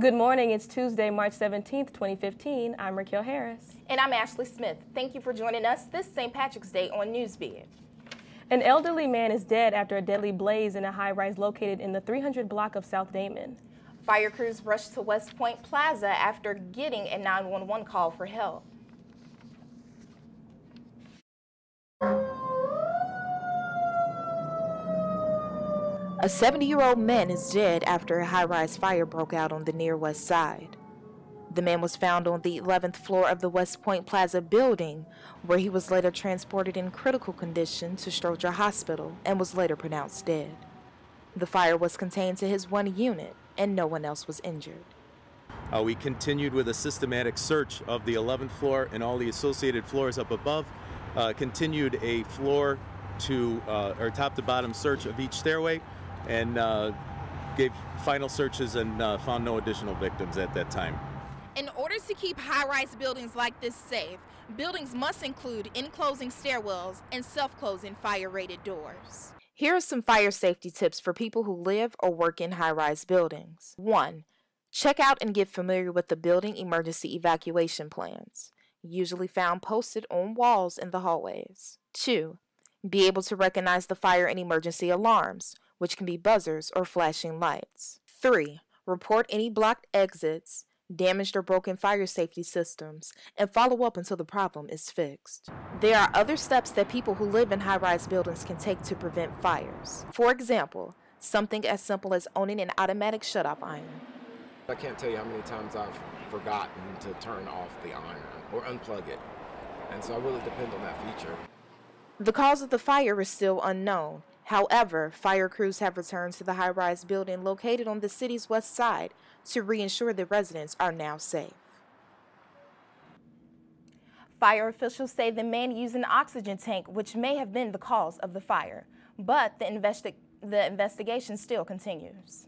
Good morning. It's Tuesday, March 17th, 2015. I'm Raquel Harris. And I'm Ashley Smith. Thank you for joining us this St. Patrick's Day on Newsbeat. An elderly man is dead after a deadly blaze in a high rise located in the 300 block of South Damen. Fire crews rushed to West Point Plaza after getting a 911 call for help. A 70 year old man is dead after a high rise fire broke out on the near west side. The man was found on the 11th floor of the West Point Plaza building, where he was later transported in critical condition to Stroger Hospital and was later pronounced dead. The fire was contained to his one unit, and no one else was injured. Uh, we continued with a systematic search of the 11th floor and all the associated floors up above. Uh, continued a floor to uh, or top to bottom search of each stairway, and uh, gave final searches and uh, found no additional victims at that time. In order to keep high-rise buildings like this safe, buildings must include enclosing stairwells and self-closing fire-rated doors. Here are some fire safety tips for people who live or work in high-rise buildings. 1. Check out and get familiar with the building emergency evacuation plans, usually found posted on walls in the hallways. 2. Be able to recognize the fire and emergency alarms, which can be buzzers or flashing lights. 3. Report any blocked exits, damaged or broken fire safety systems, and follow up until the problem is fixed. There are other steps that people who live in high rise buildings can take to prevent fires. For example, something as simple as owning an automatic shutoff iron. I can't tell you how many times I've forgotten to turn off the iron or unplug it, and so I really depend on that feature. The cause of the fire is still unknown. However, fire crews have returned to the high rise building located on the city's west side to reassure the residents are now safe. Fire officials say the man used an oxygen tank, which may have been the cause of the fire, but the, investi the investigation still continues.